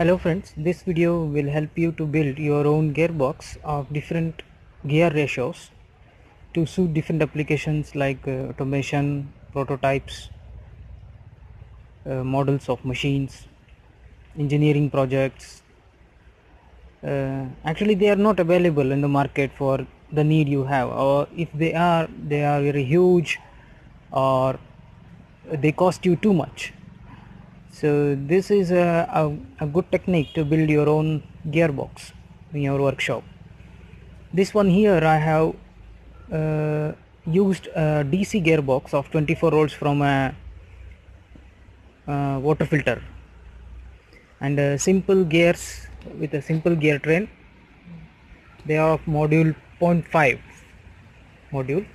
Hello friends, this video will help you to build your own gearbox of different gear ratios to suit different applications like uh, automation, prototypes, uh, models of machines, engineering projects. Uh, actually they are not available in the market for the need you have or if they are, they are very huge or they cost you too much so this is a, a, a, good technique to build your own gearbox in your workshop. This one here I have uh, used a DC gearbox of 24 volts from a, a water filter and uh, simple gears with a simple gear train. They are of module 0.5 module.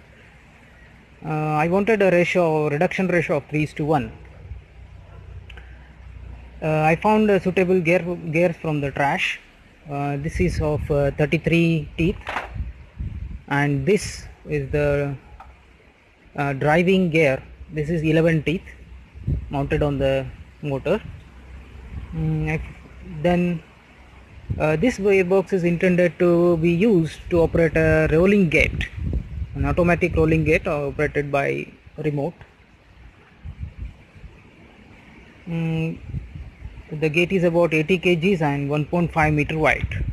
Uh, I wanted a ratio reduction ratio of 3 is to 1 uh, I found a suitable gear gears from the trash. Uh, this is of uh, 33 teeth. And this is the uh, driving gear. This is 11 teeth mounted on the motor. Mm, then uh, this gearbox is intended to be used to operate a rolling gate an automatic rolling gate operated by remote. Mm, the gate is about 80 kgs and 1.5 meter wide.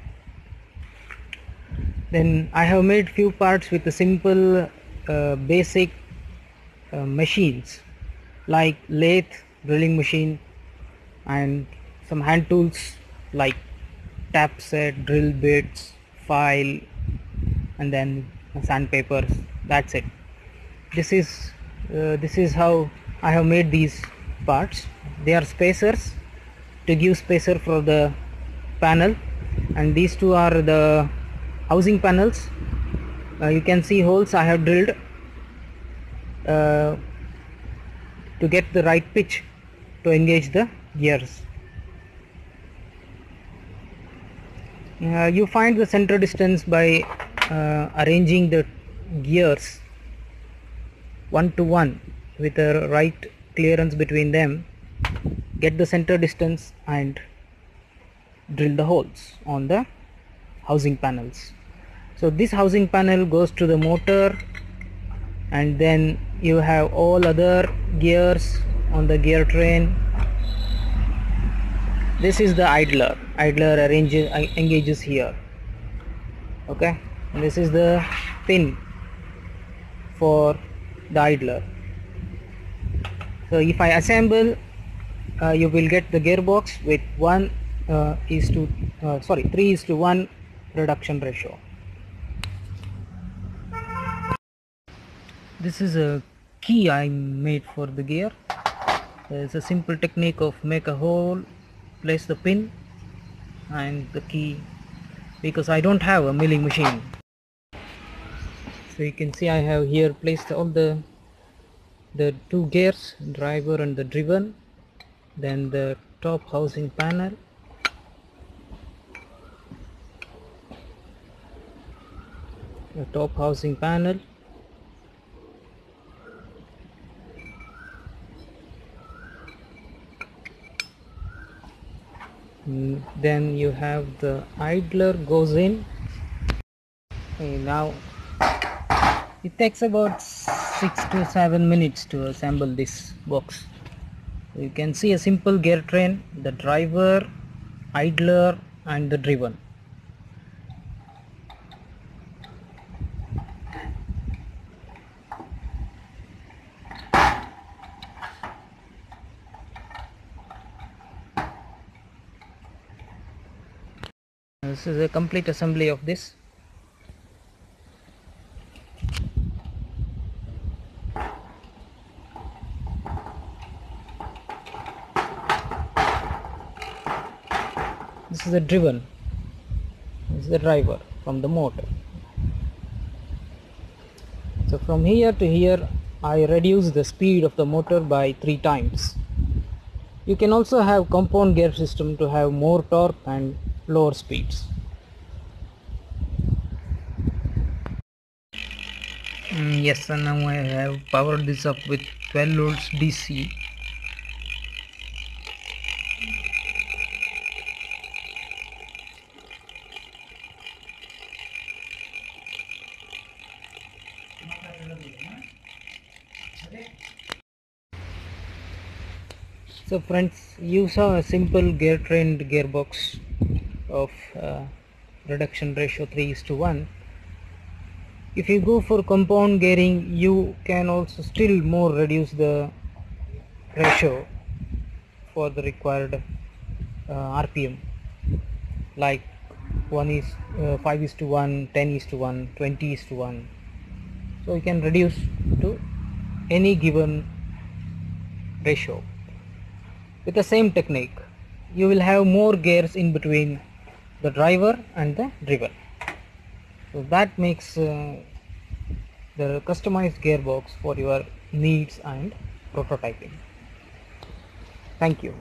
Then I have made few parts with the simple uh, basic uh, machines like lathe drilling machine and some hand tools like tap set drill bits file and then sandpapers that's it. This is uh, this is how I have made these parts. They are spacers to give spacer for the panel. And these two are the housing panels. Uh, you can see holes I have drilled uh, to get the right pitch to engage the gears. Uh, you find the center distance by uh, arranging the gears one to one with a right clearance between them get the center distance and drill the holes on the housing panels. So this housing panel goes to the motor and then you have all other gears on the gear train. This is the idler. Idler arranges engages here. Okay? And this is the pin for the idler. So if I assemble you will get the gearbox with 1 uh, is to uh, sorry 3 is to 1 reduction ratio. This is a key I made for the gear. It's a simple technique of make a hole place the pin and the key because I don't have a milling machine. So you can see I have here placed all the the two gears driver and the driven then the top housing panel. The top housing panel. Mm, then you have the idler goes in. Okay, now it takes about six to seven minutes to assemble this box you can see a simple gear train the driver idler and the driven. This is a complete assembly of this this is the driven. This is the driver from the motor. So from here to here I reduce the speed of the motor by three times. You can also have compound gear system to have more torque and lower speeds. Mm, yes and now I have powered this up with 12 volts DC so friends you saw a simple gear trained gearbox of uh, reduction ratio 3 is to 1 if you go for compound gearing you can also still more reduce the ratio for the required uh, RPM like 1 is uh, 5 is to 1 10 is to 1 20 is to 1 so you can reduce to any given ratio. With the same technique you will have more gears in between the driver and the driven so that makes uh, the customized gearbox for your needs and prototyping. Thank you